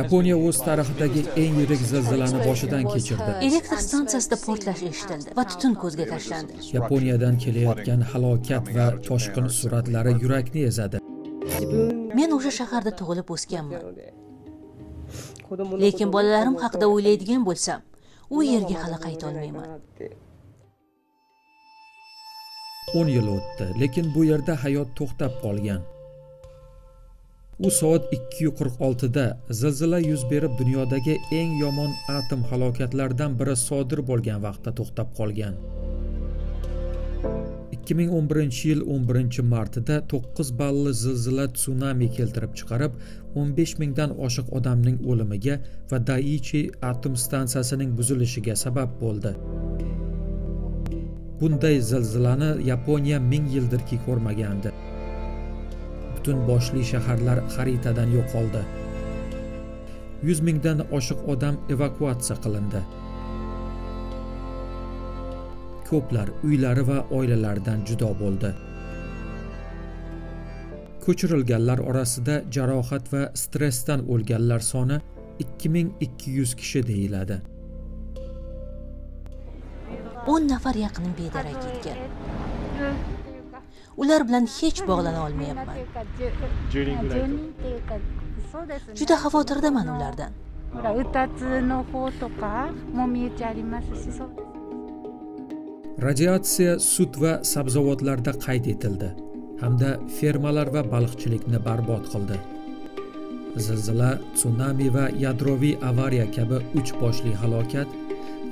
yaponiya o'z tarixidagi eng yirik zilzilani boshidan kechirdi. Elektr stansiyasida portlash eshitildi va tutun ko'zga tashlandi. Yaponiyadan kelayotgan halokat va toshqin suratlari yurakni ezadi. Men o'sha shaharda tug'ilib o'sganman. Lekin bolalarim haqida o'ylaydigan bo'lsam u yerga hali qaytolmayman 10 yil o'tdi lekin bu yerda hayot to'xtab qolgan u soat 2:46 da zilzila yuz berib dunyodagi eng yomon atom halokatlaridan biri sodir bo'lgan vaqtda to'xtab qolgan. 2011 yil 11 martida 9 balli zilzila tsunami keltirib chiqarib 15 mingdan oshiq odamning o'limiga va daichi atom stansiyasining buzilishiga sabab bo'ldi. Bunday zilzilani yaponiya ming yildirki ko'rmagandi. Butun boshli shaharlar xaritadan yo'qoldi. Yuz mingdan oshiq odam evakuatsiya qilindi. Ko'plar uylari va oilalaridan judo bo'ldi. Ko'chirilganlar orasida jarohat va stressdan o'lganlar soni 2200 kishi deyiladi. 10 nafar yaqinim bedarak ketgan ular bilan hech bog'lana olmayapman. Juda xavotirdaman ulardan. Radiatsiya sut va sabzavotlarda qayd etildi hamda fermalar va baliqchilikni barbod qildi. Zilzila sunami va yadroviy avariya kabi uch boshli halokat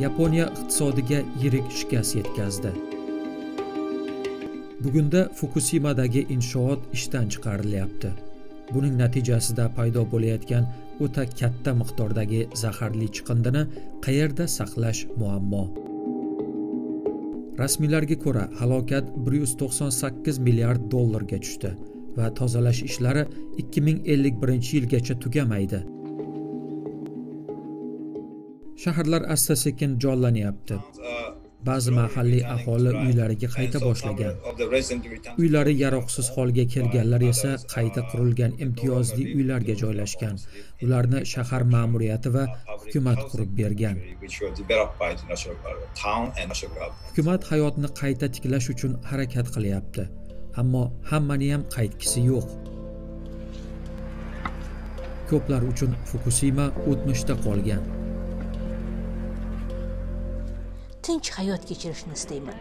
yaponiya iqtisodiga yirik shikast yetkazdi. Bugunda fukusimadagi inshoot ishdan chiqarilyapti. Buning natijasida paydo bo'layotgan o'ta katta miqdordagi zaharli chiqindini qayerda saqlash muammo? Rasmiylarga ko'ra halokat 198 milliard dollarga tushdi va tozalash ishlari 2051 yilgacha tugamaydi. Shaharlar asta sekin jonlanyapti. Ba'zi mahalliy aholi uylariga qayta boshlagan. Uylari yaroqsiz holga kelganlar esa qayta qurilgan imtiyozli uylarga joylashgan. Ularni shahar ma'muriyati va hukumat qurib bergan. Hukumat hayotni qayta tiklash uchun harakat qilyapti. Ammo hammaniyam qaytgisi yo'q. Ko'plar uchun fukusima o'tmishda qolgan. tinch hayot kechirishni istayman.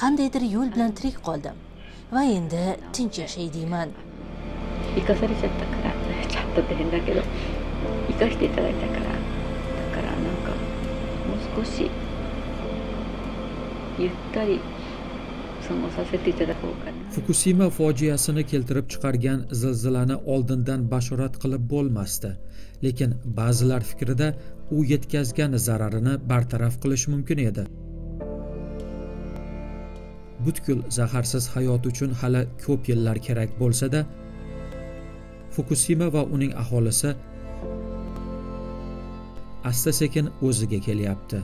Qandaydir yo'l bilan tirik qoldim. Va endi tinch yashay deyman. Fukusima fojiasini keltirib chiqargan zilzilani oldindan bashorat qilib bo'lmasdi. Lekin ba'zilar fikrida u yetkazgan zararini bartaraf qilish mumkin edi. Butkul zaharsiz hayot uchun hali ko'p yillar kerak bo'lsa-da fukusima va uning aholisi asta sekin o'ziga kelyapti.